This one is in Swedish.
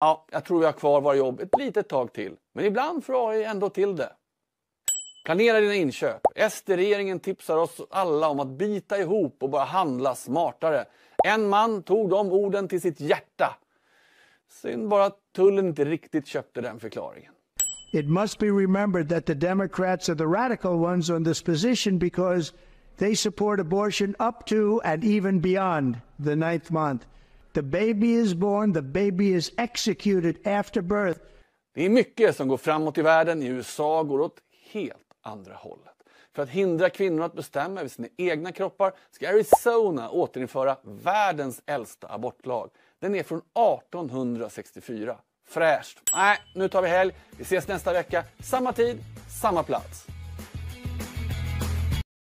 Ja, jag tror jag har kvar våra jobb ett litet tag till. Men ibland får AI ändå till det. Planera dina inköp. SD-regeringen tipsar oss alla om att bita ihop och bara handla smartare. En man tog de orden till sitt hjärta. Synd bara att tullen inte riktigt köpte den förklaringen. It must be remembered that the Democrats are the radical ones on this position because they support abortion up to and even beyond the ninth month. The baby is born, the baby is executed after birth. Det är mycket som går framåt i världen. I USA går åt helt andra hållet. För att hindra kvinnor att bestämma över sina egna kroppar ska Arizona återinföra världens äldsta abortlag. Den är från 1864. Fräscht! Nej, nu tar vi helg. Vi ses nästa vecka. Samma tid, samma plats.